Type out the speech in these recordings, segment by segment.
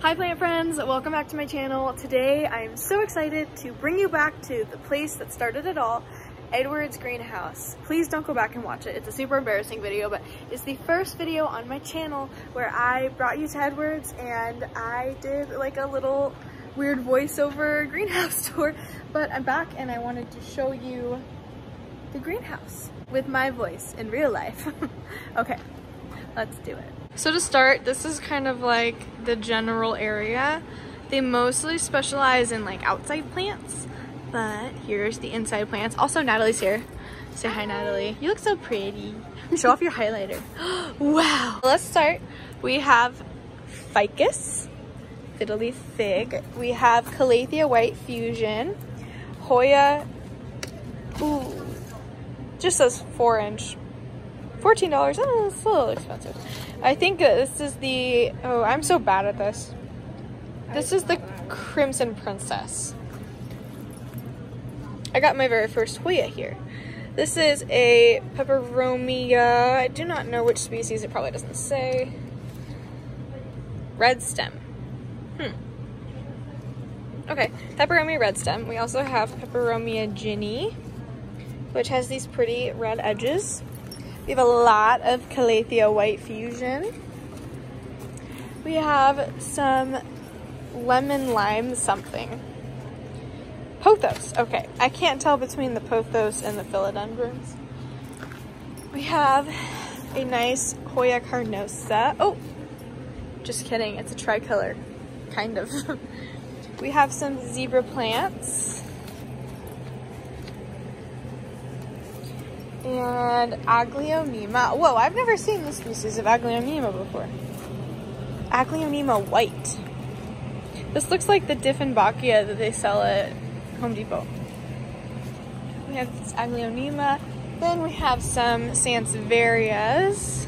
Hi plant friends, welcome back to my channel. Today I am so excited to bring you back to the place that started it all, Edwards Greenhouse. Please don't go back and watch it. It's a super embarrassing video, but it's the first video on my channel where I brought you to Edward's and I did like a little weird voiceover greenhouse tour, but I'm back and I wanted to show you the greenhouse with my voice in real life. okay, let's do it. So to start, this is kind of like the general area. They mostly specialize in like outside plants, but here's the inside plants. Also, Natalie's here. Say hi, Natalie. You look so pretty. Show off your highlighter. wow. Let's start. We have ficus, fiddle leaf fig. We have Calathea white fusion, Hoya, ooh, just says four inch. $14, oh, it's a little expensive. I think this is the, oh, I'm so bad at this. This is the Crimson Princess. I got my very first Hoya here. This is a Peperomia. I do not know which species. It probably doesn't say. Red stem. Hmm. Okay, Peperomia red stem. We also have Peperomia Ginny, which has these pretty red edges. We have a lot of Calathea White Fusion. We have some lemon lime something. Pothos. Okay, I can't tell between the pothos and the philodendrons. We have a nice Hoya carnosa. Oh, just kidding. It's a tricolor, kind of. we have some zebra plants. And Aglaonema. Whoa, I've never seen this species of Aglaonema before. Aglaonema white. This looks like the Dieffenbachia that they sell at Home Depot. We have this Aglaonema. Then we have some Sansevierias.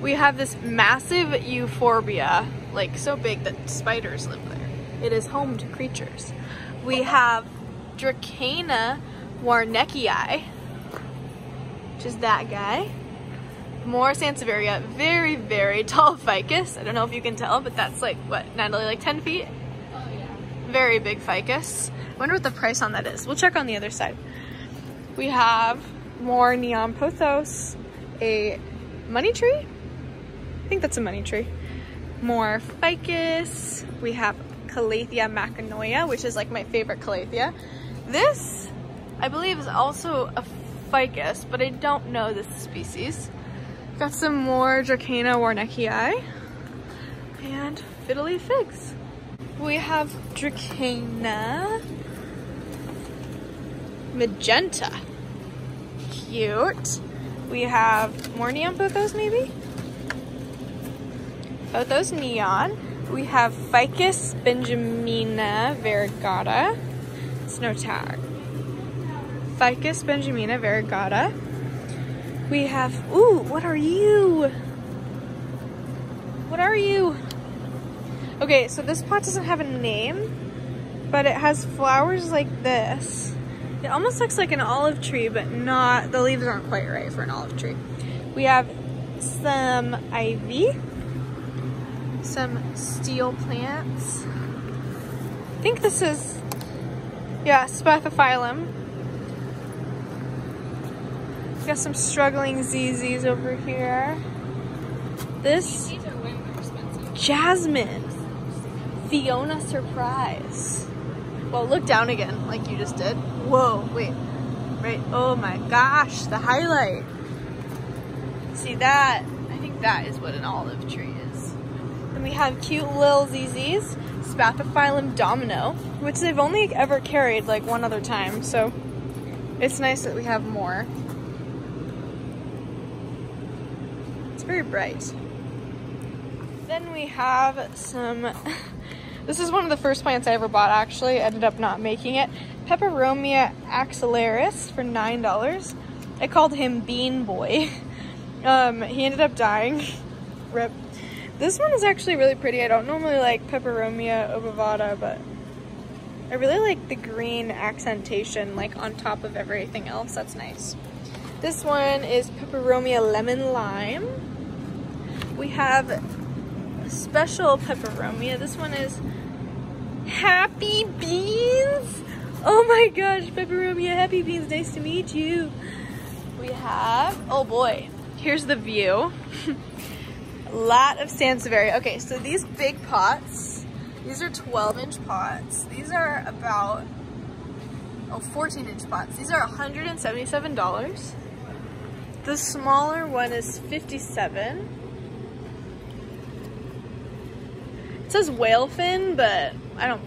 We have this massive Euphorbia, like so big that spiders live there. It is home to creatures. We have Dracaena Warneckii, which is that guy. More Sansevieria, very, very tall ficus. I don't know if you can tell, but that's like, what, Natalie, like 10 feet? Oh, yeah. Very big ficus. I wonder what the price on that is. We'll check on the other side. We have more neon pothos, a money tree? I think that's a money tree. More ficus. We have Calathea makoyana, which is like my favorite Calathea. This I believe is also a ficus, but I don't know this species. Got some more Dracaena warneckii and fiddle leaf figs. We have Dracaena magenta. Cute. We have more neon pothos maybe? Pothos neon. We have Ficus benjamina variegata. Snow tag. Ficus benjamina variegata. We have, ooh, what are you? What are you? Okay, so this pot doesn't have a name, but it has flowers like this. It almost looks like an olive tree, but not, the leaves aren't quite right for an olive tree. We have some ivy, some steel plants. I think this is, yeah, spathiphyllum got some struggling ZZs over here. This Jasmine. Fiona Surprise. Well, look down again like you just did. Whoa, wait. Right. Oh my gosh, the highlight. See that? I think that is what an olive tree is. And we have cute little ZZs, Spathiphyllum domino, which they've only ever carried like one other time, so it's nice that we have more. Very bright. Then we have some, this is one of the first plants I ever bought actually, ended up not making it. Peperomia axillaris for $9. I called him Bean Boy. Um, he ended up dying. Rip. This one is actually really pretty. I don't normally like Peperomia obovata, but I really like the green accentation like on top of everything else. That's nice. This one is Peperomia lemon lime we have a special peperomia. This one is Happy Beans. Oh my gosh, peperomia, Happy Beans, nice to meet you. We have, oh boy, here's the view. A lot of Sansevieria. Okay, so these big pots, these are 12 inch pots. These are about, oh, 14 inch pots. These are $177. The smaller one is 57. It says whale fin, but I don't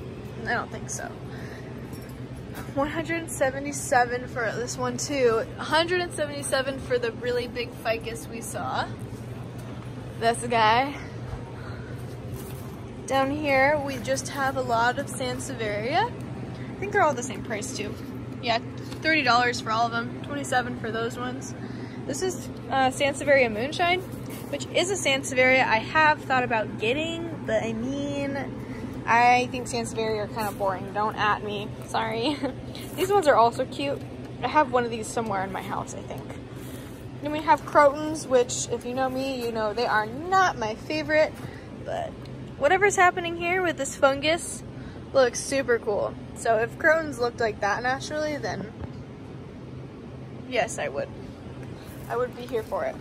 I don't think so. 177 for this one too. 177 for the really big ficus we saw. That's guy. Down here we just have a lot of Sansevieria. I think they're all the same price too. Yeah, $30 for all of them, 27 for those ones. This is uh, Sansevieria Moonshine, which is a Sansevieria I have thought about getting, but I mean, I think Sansevieria are kind of boring. Don't at me. Sorry. these ones are also cute. I have one of these somewhere in my house, I think. Then we have Crotons, which, if you know me, you know they are not my favorite, but whatever's happening here with this fungus looks super cool. So if Crotons looked like that naturally, then yes, I would. I would be here for it.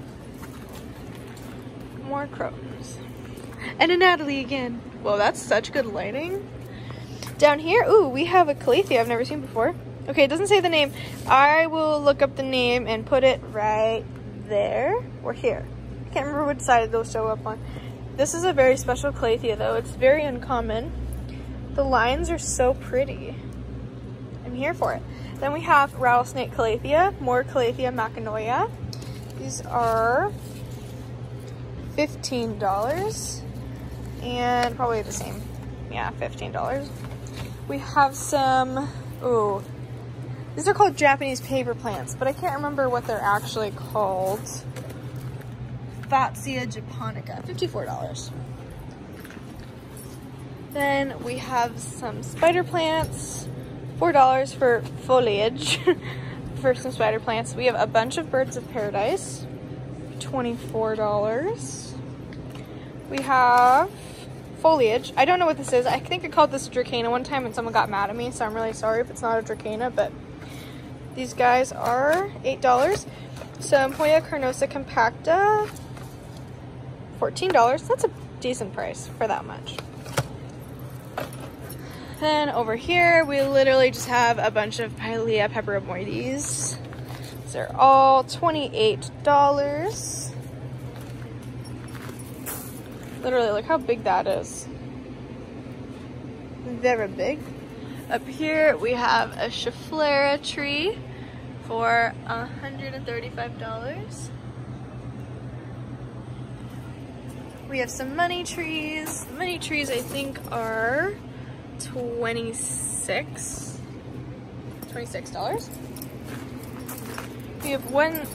More Crotons. And a Natalie again. Well, that's such good lighting. Down here, ooh, we have a Calathea I've never seen before. Okay, it doesn't say the name. I will look up the name and put it right there or here. I can't remember which side they'll show up on. This is a very special Calathea though. It's very uncommon. The lines are so pretty. I'm here for it. Then we have rattlesnake Calathea, more Calathea makoyana. These are $15 and probably the same. Yeah, $15. We have some, ooh, these are called Japanese paper plants, but I can't remember what they're actually called. Fatsia japonica, $54. Then we have some spider plants, $4 for foliage. for some spider plants. We have a bunch of birds of paradise, $24. We have foliage. I don't know what this is. I think I called this a Dracaena one time and someone got mad at me, so I'm really sorry if it's not a Dracaena, but these guys are $8. Some Hoya carnosa compacta, $14. That's a decent price for that much. Then over here, we literally just have a bunch of Pilea peperomioides. They're all $28. Literally, look how big that is. Very big. Up here, we have a Schefflera tree for $135. We have some money trees. The money trees, I think, are 26 $26. We have one,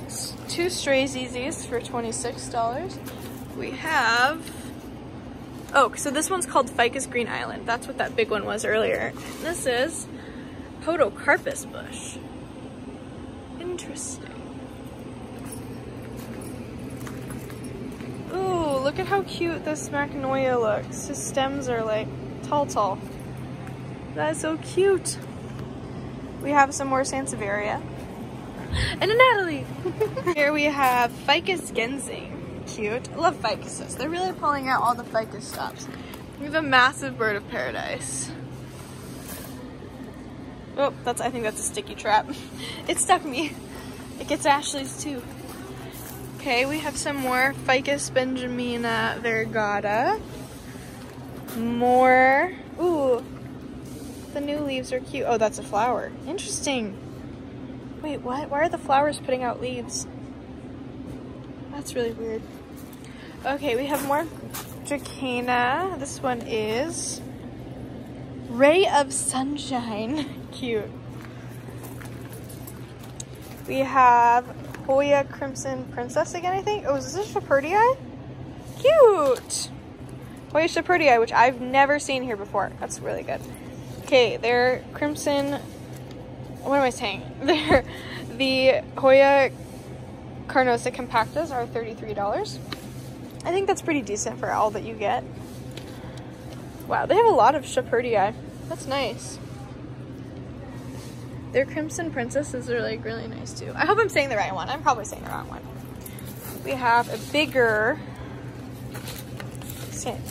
two stray ZZs for $26. We have, oh, so this one's called Ficus Green Island. That's what that big one was earlier. This is Podocarpus bush. Interesting. Ooh, look at how cute this Magnolia looks. His stems are like tall, tall. That's so cute. We have some more Sansevieria. And a Natalie! Here we have Ficus ginseng. Cute. I love ficuses. They're really pulling out all the ficus stops. We have a massive bird of paradise. Oh, that's I think that's a sticky trap. It stuck me. It gets Ashley's too. Okay, we have some more Ficus benjamina variegata. More. Ooh, the new leaves are cute. Oh, that's a flower. Interesting. Wait, what? Why are the flowers putting out leaves? That's really weird. Okay, we have more Dracaena. This one is Ray of Sunshine. Cute. We have Hoya Crimson Princess again, I think. Oh, is this a? Cute! Hoya Shepherdii, which I've never seen here before. That's really good. Okay, they're Crimson, what am I saying? They're, the Hoya Carnosa Compactas are $33. I think that's pretty decent for all that you get. Wow, they have a lot of Shepherdii. That's nice. Their Crimson Princesses are like really nice too. I hope I'm saying the right one. I'm probably saying the wrong one. We have a bigger,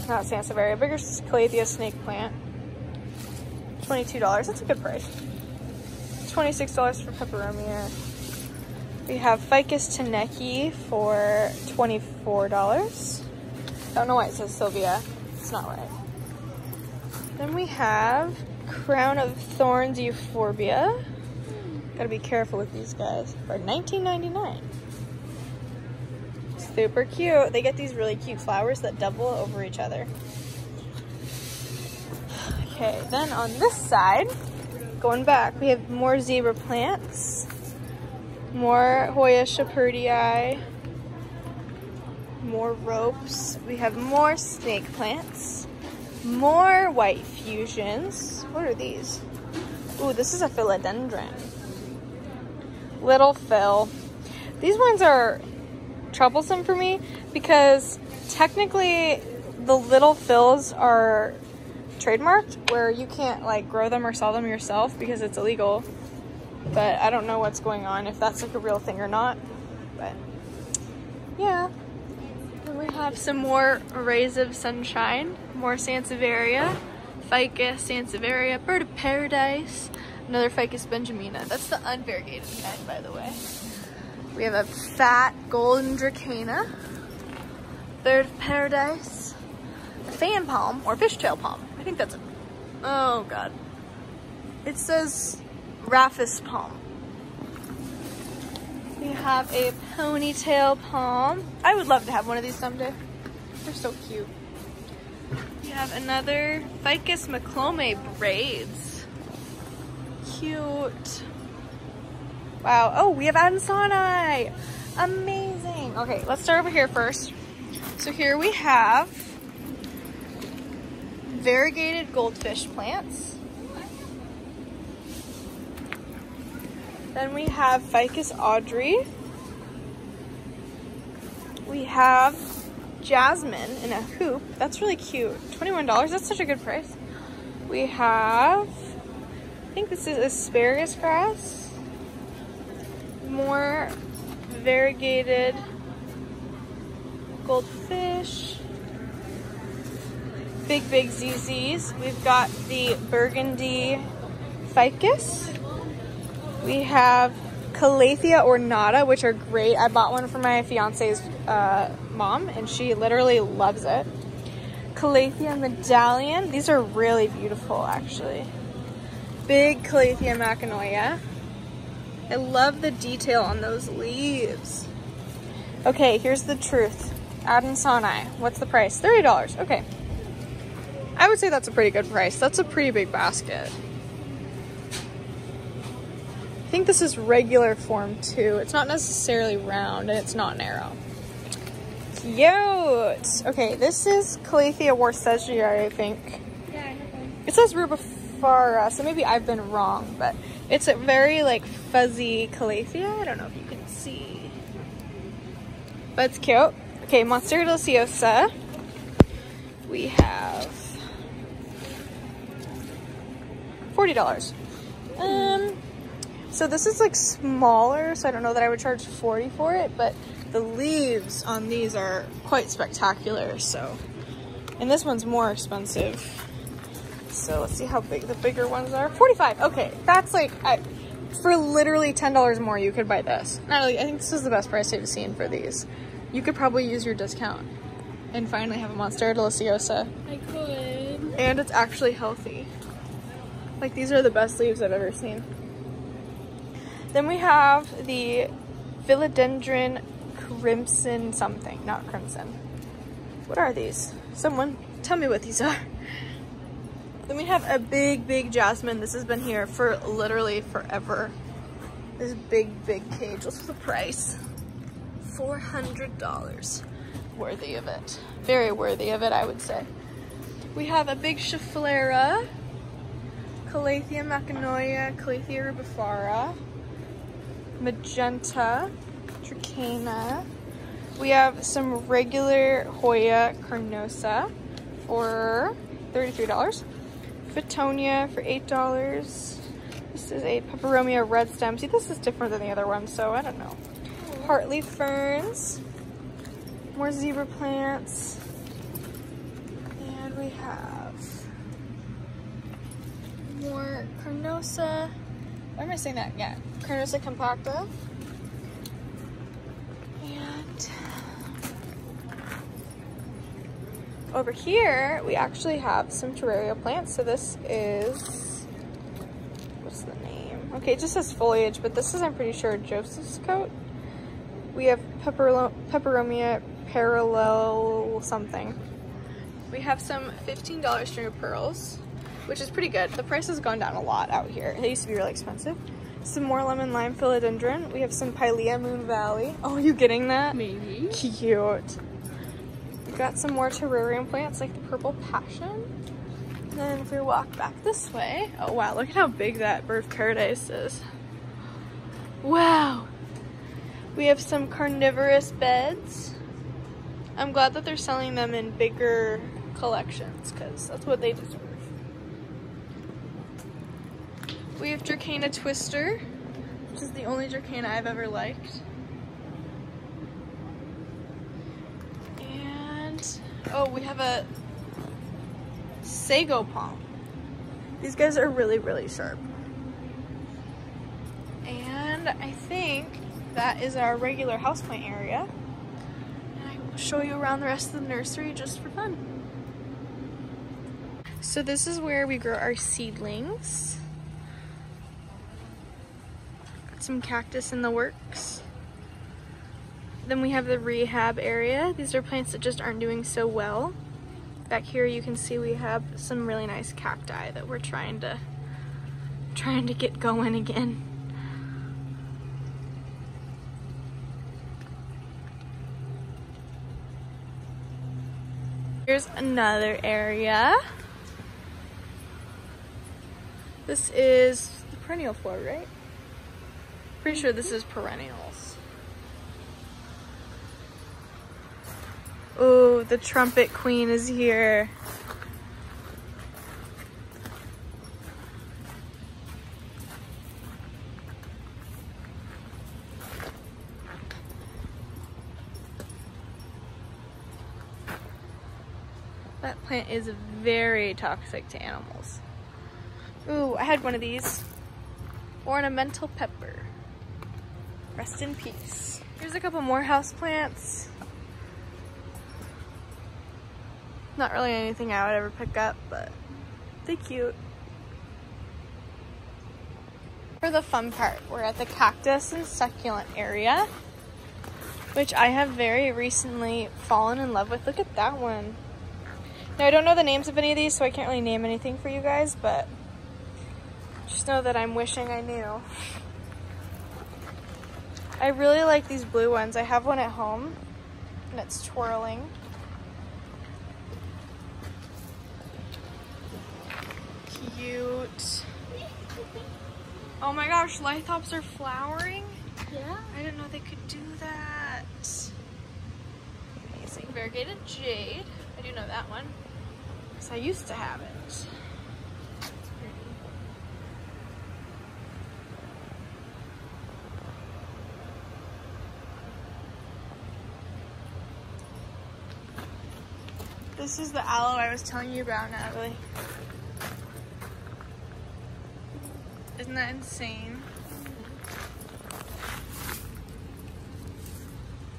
not Sansevieria, a bigger Calathea snake plant. $22, that's a good price. $26 for Peperomia. We have Ficus Tineke for $24. Don't know why it says Sylvia. It's not right. Then we have Crown of Thorns Euphorbia. Gotta be careful with these guys. For $19.99. Super cute. They get these really cute flowers that double over each other. Okay, then on this side, going back, we have more zebra plants. More Hoya shepherdii. More ropes. We have more snake plants. More white fusions. What are these? Ooh, this is a philodendron. Little Phil. These ones are troublesome for me because technically the little Phils are trademarked where you can't like grow them or sell them yourself because it's illegal. But I don't know what's going on, if that's like a real thing or not. But yeah. We have some more rays of sunshine, more Sansevieria, Ficus, Sansevieria, bird of paradise, another Ficus benjamina. That's the unvariegated kind, by the way. We have a fat golden Dracaena, bird of paradise, a fan palm or fishtail palm. I think that's a, oh god. It says Rhapis palm. We have a ponytail palm. I would love to have one of these someday. They're so cute. We have another Ficus Moclame braids. Cute. Wow. Oh, we have Adansonii. Amazing. Okay, let's start over here first. So here we have variegated goldfish plants. Then we have Ficus Audrey. We have Jasmine in a hoop. That's really cute. $21, that's such a good price. We have, I think this is asparagus grass. More variegated goldfish. Big, big ZZs. We've got the burgundy ficus. We have Calathea ornata, which are great. I bought one for my fiance's uh, mom, and she literally loves it. Calathea medallion. These are really beautiful, actually. Big Calathea makoyana. I love the detail on those leaves. Okay, here's the truth. Adansonii. What's the price? $30. Okay. I would say that's a pretty good price. That's a pretty big basket. I think this is regular form too. It's not necessarily round and it's not narrow. Cute! Okay, this is Calathea worcesteri, I think. Yeah, I It says rufibarba, so maybe I've been wrong, but it's a very like fuzzy Calathea. I don't know if you can see. But it's cute. Okay, Monstera deliciosa. We have $40. Um, so this is like smaller, so I don't know that I would charge 40 for it, but the leaves on these are quite spectacular, so. And this one's more expensive. So let's see how big the bigger ones are. 45, okay, that's like, I, for literally $10 more, you could buy this. Natalie, I think this is the best price I've seen for these. You could probably use your discount and finally have a Monstera deliciosa. I could. And it's actually healthy. Like these are the best leaves I've ever seen. Then we have the philodendron crimson something, not crimson. What are these? Someone tell me what these are. Then we have a big, big jasmine. This has been here for literally forever. This big, big cage. What's the price? $400. Worthy of it. Very worthy of it, I would say. We have a big Schefflera, Calathea makoyana, Calathea rufibarba, magenta, Tricana, We have some regular Hoya carnosa for $33. Fittonia for $8. This is a peperomia red stem. See, this is different than the other one, so I don't know. Heartleaf ferns. More zebra plants. And we have more carnosa. Why am I saying that? Yeah, carnosa compacta. And over here, we actually have some terraria plants. So this is, what's the name? Okay, it just says foliage, but this is, I'm pretty sure, Joseph's coat. We have pepper peperomia parallel something. We have some $15 string of pearls, which is pretty good. The price has gone down a lot out here. They used to be really expensive. Some more lemon lime philodendron. We have some Pilea Moon Valley. Oh, are you getting that? Maybe. Cute. We got some more terrarium plants like the purple passion. And then if we walk back this way, oh wow, look at how big that bird of paradise is. Wow. We have some carnivorous beds. I'm glad that they're selling them in bigger collections because that's what they deserve. We have Dracaena Twister, which is the only Dracaena I've ever liked. And, oh, we have a Sago Palm. These guys are really, really sharp. And I think that is our regular houseplant area. And I will show you around the rest of the nursery just for fun. So this is where we grow our seedlings. Got some cactus in the works. Then we have the rehab area. These are plants that just aren't doing so well. Back here you can see we have some really nice cacti that we're trying to trying to get going again. Here's another area. This is the perennial floor, right? Pretty sure this is perennials. Oh, the trumpet queen is here. That plant is very toxic to animals. Ooh, I had one of these. Ornamental pepper. Rest in peace. Here's a couple more house plants. Not really anything I would ever pick up, but they're cute. For the fun part, we're at the cactus and succulent area, which I have very recently fallen in love with. Look at that one. Now, I don't know the names of any of these, so I can't really name anything for you guys, but just know that I'm wishing I knew. I really like these blue ones. I have one at home, and it's twirling. Cute. Oh my gosh, lithops are flowering? Yeah. I didn't know they could do that. Amazing. Variegated jade. I do know that one. Because I used to have it. It's pretty. This is the aloe I was telling you about, Natalie. Isn't that insane?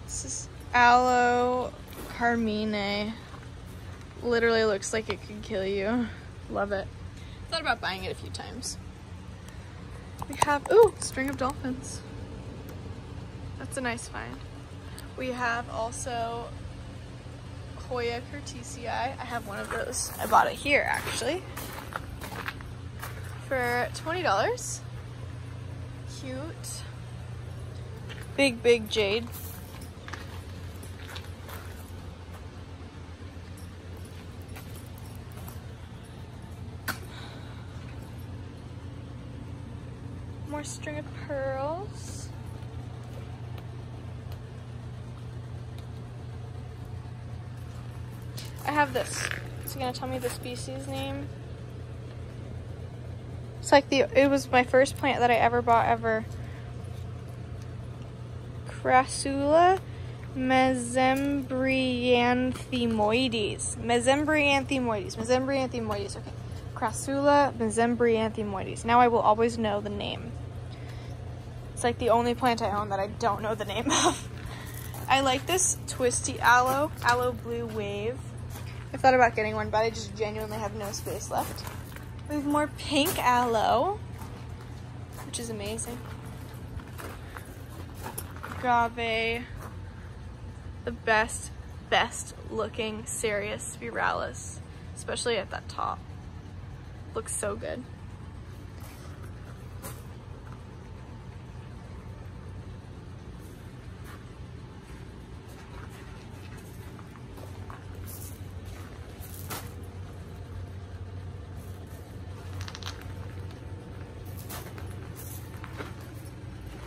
This is aloe carmine. Literally looks like it could kill you. Love it. Thought about buying it a few times. We have, ooh, string of dolphins. That's a nice find. We have also Hoya curtisii. I have one of those. I bought it here actually for $20. Cute. Big, big jade. More string of pearls. Have this. Is he gonna tell me the species name? It's like the, it was my first plant that I ever bought ever. Crassula mesembryanthemoides. Mesembryanthemoides. Mesembryanthemoides. Okay. Crassula mesembryanthemoides. Now I will always know the name. It's like the only plant I own that I don't know the name of. I like this twisty aloe, aloe blue wave. I've thought about getting one, but I just genuinely have no space left. We have more pink aloe, which is amazing. Agave, the best, best looking Cereus spiralis, especially at that top. Looks so good.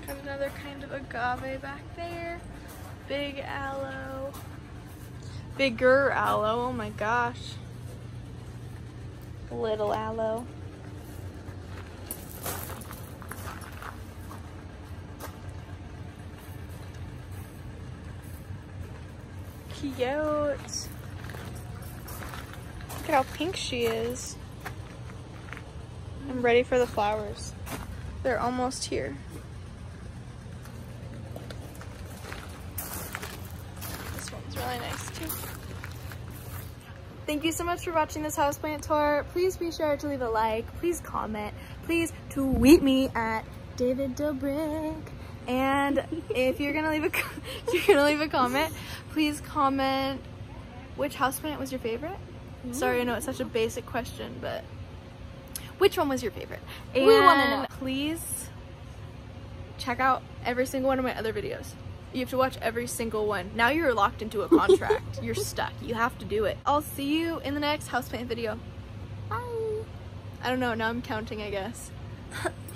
Got another kind of agave back there. Big aloe. Bigger aloe, oh my gosh. Little aloe. Cute. Look at how pink she is. I'm ready for the flowers. They're almost here. This one's really nice too. Thank you so much for watching this houseplant tour. Please be sure to leave a like. Please comment. Please to tweet me at David Dobrik. And if you're gonna leave a if you're gonna leave a comment, please comment which houseplant was your favorite. Sorry, I know it's such a basic question, but which one was your favorite? And We wanna know. Please check out every single one of my other videos. You have to watch every single one. Now you're locked into a contract. you're stuck. You have to do it. I'll see you in the next houseplant video. Bye. I don't know. Now I'm counting, I guess.